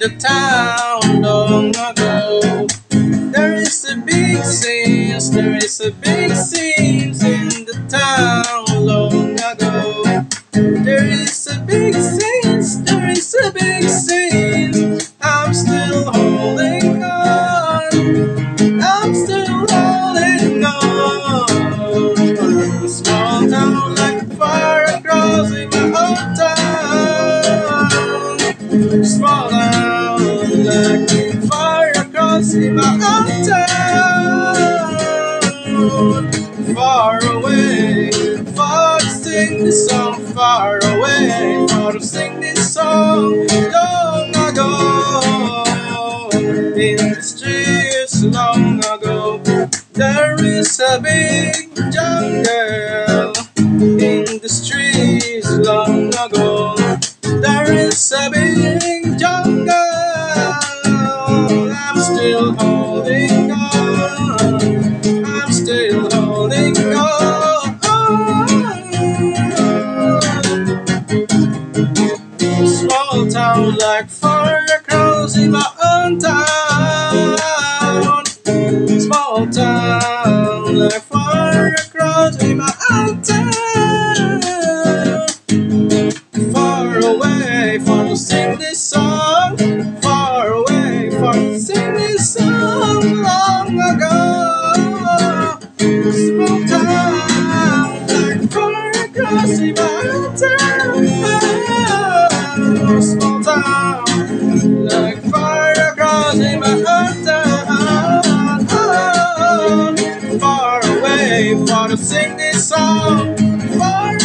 the town long ago. There is a big scene, there is a big scene in the town long ago. There is a big scene, there is a big scene. I'm still holding on. I'm still holding on. Small town like far across in in my own town. Far away, far to sing this song. Far away, far to sing this song. Long ago, in the streets long ago, there is a big jungle. In the streets long ago, there is a big Small town like across in my own town. Small town like across in my own town. Far away, to sing this song. Far away, to sing this song long ago. Small town like across in my own town. Small town like in my own town. Far away, far to sing this song. Far